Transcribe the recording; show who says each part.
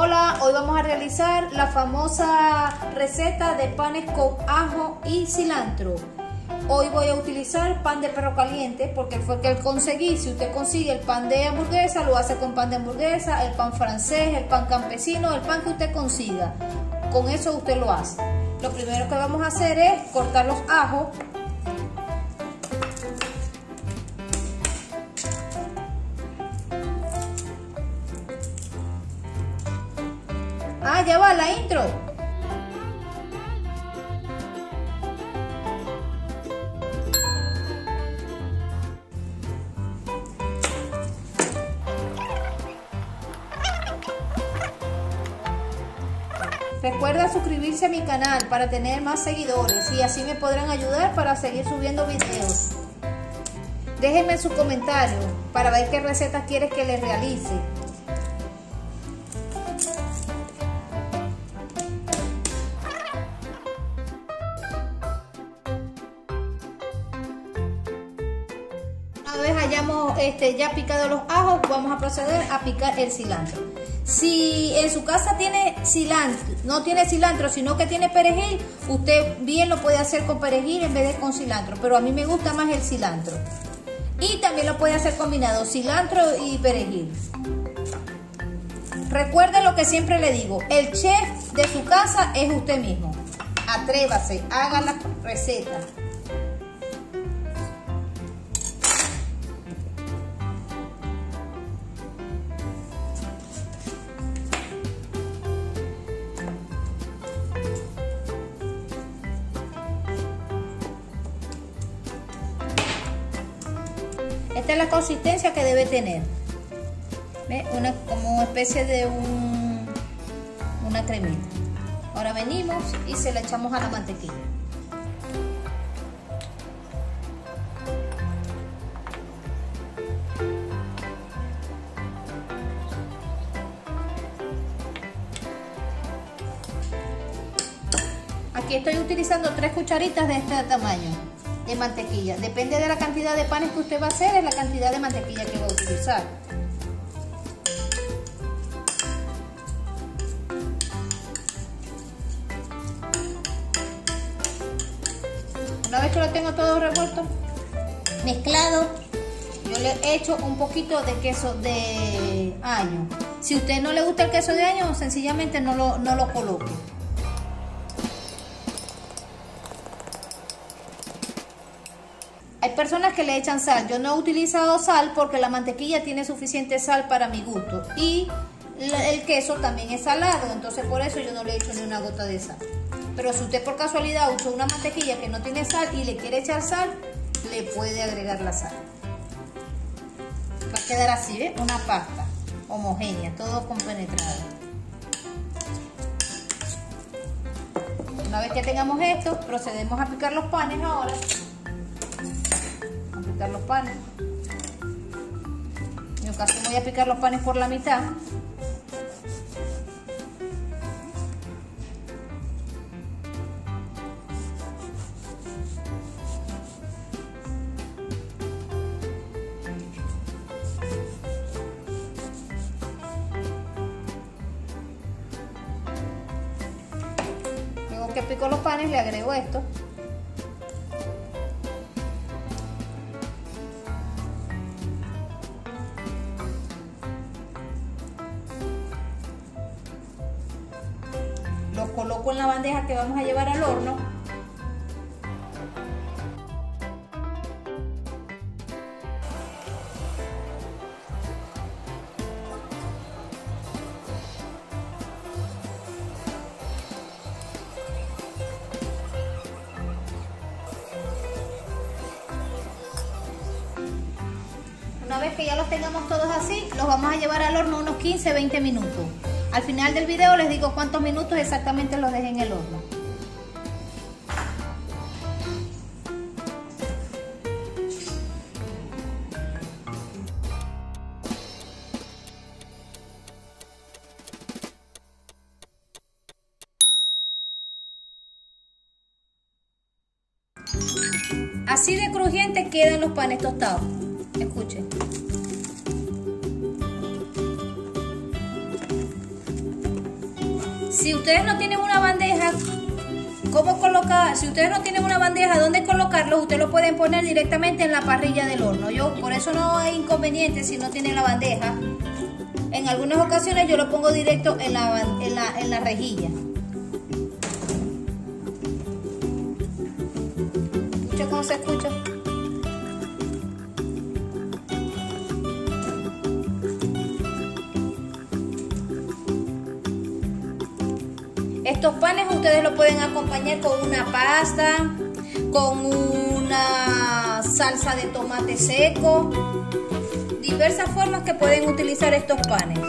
Speaker 1: Hola, hoy vamos a realizar la famosa receta de panes con ajo y cilantro. Hoy voy a utilizar pan de perro caliente porque fue el que conseguí. Si usted consigue el pan de hamburguesa, lo hace con pan de hamburguesa, el pan francés, el pan campesino, el pan que usted consiga. Con eso usted lo hace. Lo primero que vamos a hacer es cortar los ajos Va la intro. Recuerda suscribirse a mi canal para tener más seguidores y así me podrán ayudar para seguir subiendo videos. Déjenme su comentario para ver qué recetas quieres que les realice. Una vez hayamos este, ya picado los ajos, vamos a proceder a picar el cilantro. Si en su casa tiene cilantro, no tiene cilantro, sino que tiene perejil, usted bien lo puede hacer con perejil en vez de con cilantro, pero a mí me gusta más el cilantro. Y también lo puede hacer combinado, cilantro y perejil. Recuerde lo que siempre le digo, el chef de su casa es usted mismo. Atrévase, haga la receta. Esta es la consistencia que debe tener. ¿Ve? Una, como una especie de un, una cremita. Ahora venimos y se la echamos a la mantequilla. Aquí estoy utilizando tres cucharitas de este tamaño de mantequilla. Depende de la cantidad de panes que usted va a hacer, es la cantidad de mantequilla que va a utilizar. Una vez que lo tengo todo revuelto, mezclado, yo le echo un poquito de queso de año. Si usted no le gusta el queso de año, sencillamente no lo, no lo coloque. Hay personas que le echan sal. Yo no he utilizado sal porque la mantequilla tiene suficiente sal para mi gusto. Y el queso también es salado, entonces por eso yo no le echo ni una gota de sal. Pero si usted por casualidad usa una mantequilla que no tiene sal y le quiere echar sal, le puede agregar la sal. Va a quedar así, ¿eh? Una pasta homogénea, todo compenetrado. Una vez que tengamos esto, procedemos a picar los panes ahora picar los panes. En mi voy a picar los panes por la mitad. Luego que pico los panes le agrego esto. Coloco en la bandeja que vamos a llevar al horno. Una vez que ya los tengamos todos así, los vamos a llevar al horno unos 15-20 minutos. Al final del video les digo cuántos minutos exactamente los dejé en el horno. Así de crujiente quedan los panes tostados. Escuchen. Si ustedes no tienen una bandeja, ¿cómo colocar? Si ustedes no tienen una bandeja donde colocarlo, ustedes lo pueden poner directamente en la parrilla del horno. Yo, por eso no hay inconveniente si no tienen la bandeja. En algunas ocasiones yo lo pongo directo en la, en la, en la rejilla. ¿Escucha cómo se escucha? Estos panes ustedes lo pueden acompañar con una pasta, con una salsa de tomate seco, diversas formas que pueden utilizar estos panes.